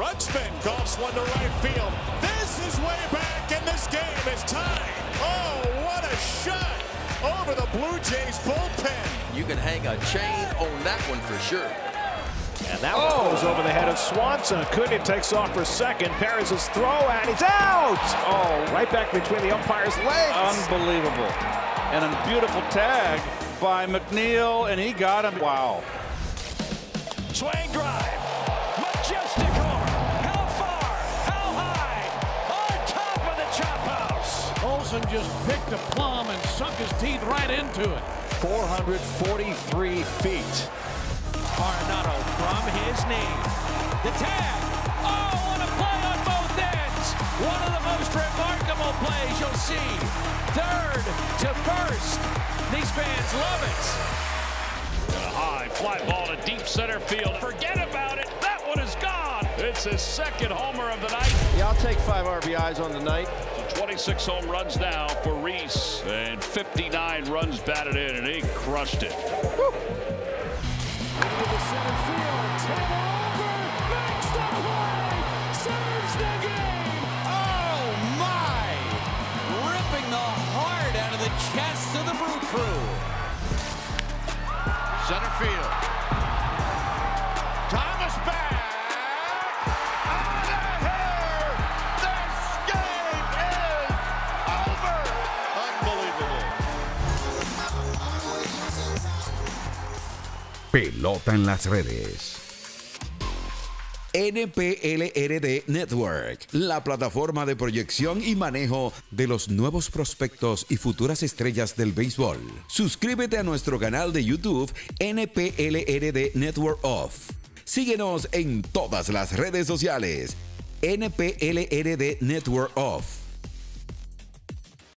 Rutschman golfs one to right field. This is way back, and this game is tied. Oh, what a shot over the Blue Jays bullpen. You can hang a chain on that one for sure. And that one goes over the head of Swanson. Cunha takes off for second. Perez's throw, and he's out! Oh, right back between the umpire's legs. Unbelievable. And a beautiful tag by McNeil, and he got him. Wow. Swing drive. House. Just picked a plum and sunk his teeth right into it. 443 feet. Arenado from his knee. The tag. Oh, what a play on both ends. One of the most remarkable plays you'll see. Third to first. These fans love it. A high fly ball to deep center field. Forget it. That one is gone. It's his second homer of the night. Yeah, I'll take five RBIs on the night. 26 home runs now for Reese. And 59 runs batted in, and he crushed it. Into the center field. Taylor over. Makes the play. Saves the game. Oh, my. Ripping the heart out of the chest of the Brew Crew. Center field. Pelota en las redes. NPLRD Network, la plataforma de proyección y manejo de los nuevos prospectos y futuras estrellas del béisbol. Suscríbete a nuestro canal de YouTube NPLRD Network Off. Síguenos en todas las redes sociales. NPLRD Network Off.